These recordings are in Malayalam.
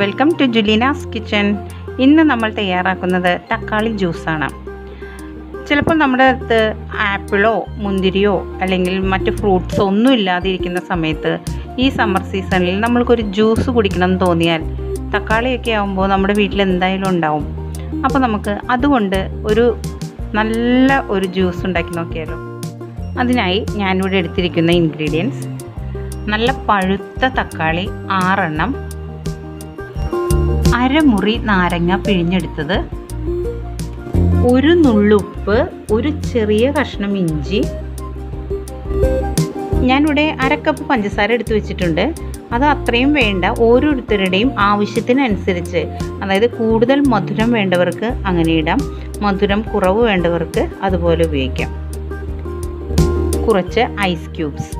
വെൽക്കം ടു ജുലീനാസ് കിച്ചൺ ഇന്ന് നമ്മൾ തയ്യാറാക്കുന്നത് തക്കാളി ജ്യൂസാണ്. ചിലപ്പോൾ നമ്മുടെ അടുത്ത് ആപ്പിളോ മുന്തിരിയോ അല്ലെങ്കിൽ മറ്റ് ഫ്രൂട്ട്സോ ഒന്നും ഇല്ലാതെ ഇരിക്കുന്ന സമയത്ത് ഈ സമ്മർ സീസണിൽ നമ്മൾക്കൊരു ജ്യൂസ് കുടിക്കണം എന്ന് തോന്നിയാൽ തക്കാളിയൊക്കെ ആകുമ്പോൾ നമ്മുടെ വീട്ടിൽ എന്തായാലും ഉണ്ടാവും. അപ്പോൾ നമുക്ക് അതുകൊണ്ട് ഒരു നല്ല ഒരു ജ്യൂസ് ഉണ്ടാക്കി നോക്കിയാലോ. അതിനായി ഞാനിവിടെ എടുത്തിരിക്കുന്ന ഇൻഗ്രീഡിയൻസ്. നല്ല പഴുത്ത തക്കാളി ആറെണ്ണം. അരമുറി നാരങ്ങ പിഴിഞ്ഞെടുത്തത്. ഒരു നുള്ളുപ്പ് ഒരു ചെറിയ കഷ്ണം ഇഞ്ചി. ഞാനിവിടെ അരക്കപ്പ് പഞ്ചസാര എടുത്തു വെച്ചിട്ടുണ്ട്. അത് അത്രയും വേണ്ട. ഓരോരുത്തരുടെയും ആവശ്യത്തിനനുസരിച്ച് അതായത് കൂടുതൽ മധുരം വേണ്ടവർക്ക് അങ്ങനെ ഇടാം. മധുരം കുറവ് വേണ്ടവർക്ക് അതുപോലെ ഉപയോഗിക്കാം. കുറച്ച് ഐസ് ക്യൂബ്സ്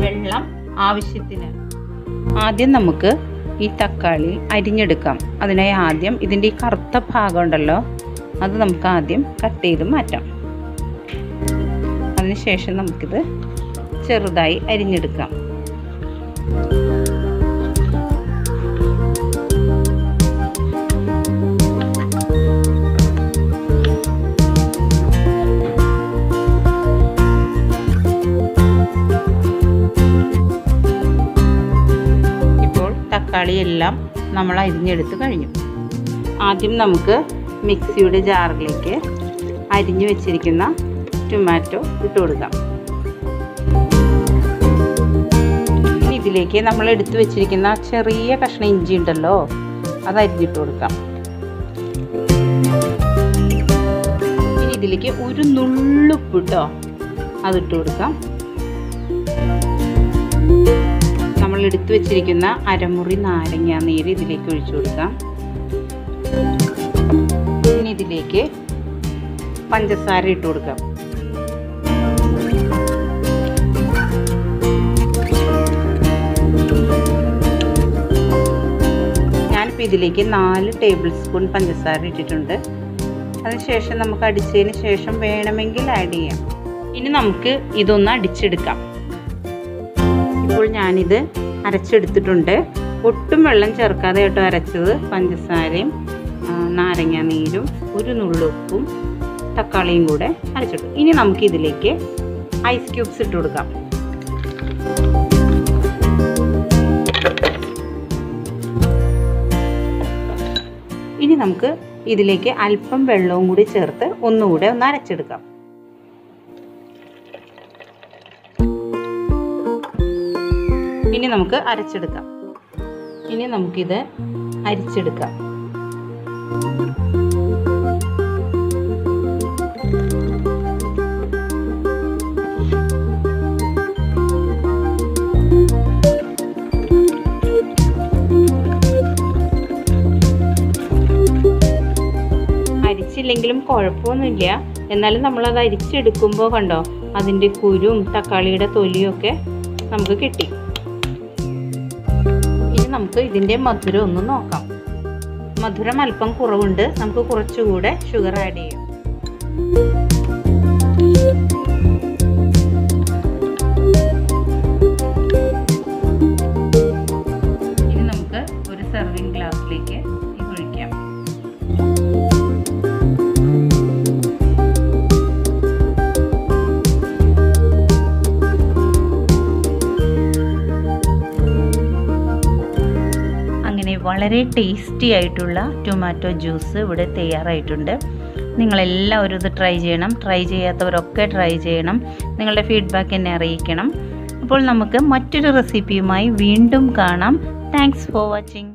വെള്ളം ആവശ്യത്തിന്. ആദ്യം നമുക്ക് ഈ തക്കാളി അരിഞ്ഞെടുക്കാം. അതിനായി ആദ്യം ഇതിന്റെ ഈ കറുത്ത ഭാഗം ഉണ്ടല്ലോ അത് നമുക്ക് ആദ്യം കട്ട് ചെയ്ത് മാറ്റാം. അതിനുശേഷം നമുക്കിത് ചെറുതായി അരിഞ്ഞെടുക്കാം. തക്കാളിയെല്ലാം നമ്മൾ അരിഞ്ഞെടുത്ത് കഴിഞ്ഞു. ആദ്യം നമുക്ക് മിക്സിയുടെ ജാറിലേക്ക് അരിഞ്ഞു വെച്ചിരിക്കുന്ന ടൊമാറ്റോ ഇട്ട് കൊടുക്കാം. ഇതിലേക്ക് നമ്മൾ എടുത്തു വെച്ചിരിക്കുന്ന ചെറിയ കഷ്ണം ഇഞ്ചി ഉണ്ടല്ലോ അത് അരിഞ്ഞിട്ട് കൊടുക്കാം. ഇതിലേക്ക് ഒരു നുള്ളുപ്പ് കേട്ടോ അതിട്ട് കൊടുക്കാം. എടുത്തു വെച്ചിരിക്കുന്ന അരമുറി നാരങ്ങ നീര് ഇതിലേക്ക് ഒഴിച്ചു കൊടുക്കാം. ഇനി ഇതിലേക്ക് പഞ്ചസാര ഇട്ട് കൊടുക്കാം. ഇതിലേക്ക് നാല് ടേബിൾ സ്പൂൺ പഞ്ചസാര ഇട്ടിട്ടുണ്ട്. അതിനുശേഷം നമുക്ക് അടിച്ചതിന് ശേഷം വേണമെങ്കിൽ ആഡ് ചെയ്യാം. ഇനി നമുക്ക് ഇതൊന്ന് അടിച്ചെടുക്കാം. ഇപ്പോൾ ഞാനിത് അരച്ചെടുത്തിട്ടുണ്ട്. ഒട്ടും വെള്ളം ചേർക്കാതെ കേട്ടോ അരച്ചത് പഞ്ചസാരയും നാരങ്ങ നീരും ഒരു നുള്ളുപ്പും തക്കാളിയും കൂടെ അരച്ചിട്ടു. ഇനി നമുക്ക് ഇതിലേക്ക് ഐസ് ക്യൂബ്സ് ഇട്ട് കൊടുക്കാം. ഇനി നമുക്ക് ഇതിലേക്ക് അല്പം വെള്ളവും കൂടി ചേർത്ത് ഒന്നുകൂടെ ഒന്ന് അരച്ചെടുക്കാം. ഇനി നമുക്ക് അരച്ചെടുക്കാം. ഇനി നമുക്കിത് അരിച്ചെടുക്കാം. അരിച്ചില്ലെങ്കിലും കുഴപ്പമൊന്നുമില്ല. എന്നാലും അത് അരിച്ചെടുക്കുമ്പോൾ കണ്ടോ അതിന്റെ കുരും തക്കാളിയുടെ തൊലിയൊക്കെ നമുക്ക് കിട്ടി. നമുക്ക് ഇതിന്റെ മധുരം ഒന്ന് നോക്കാം. മധുരം അല്പം കുറവുണ്ട്. നമുക്ക് കുറച്ചുകൂടെ ഷുഗർ ആഡ് ചെയ്യാം. ഇനി നമുക്ക് ഒരു സെർവിങ് ഗ്ലാസ്സിലേക്ക് വളരെ ടേസ്റ്റി ആയിട്ടുള്ള ടൊമാറ്റോ ജ്യൂസ് ഇവിടെ തയ്യാറായിട്ടുണ്ട്. നിങ്ങളെല്ലാവരും ഇത് ട്രൈ ചെയ്യണം. ട്രൈ ചെയ്യാത്തവരൊക്കെ ട്രൈ ചെയ്യണം. നിങ്ങളുടെ ഫീഡ്ബാക്ക് എന്നെ അറിയിക്കണം. അപ്പോൾ നമുക്ക് മറ്റൊരു റെസിപ്പിയുമായി വീണ്ടും കാണാം. Thanks for watching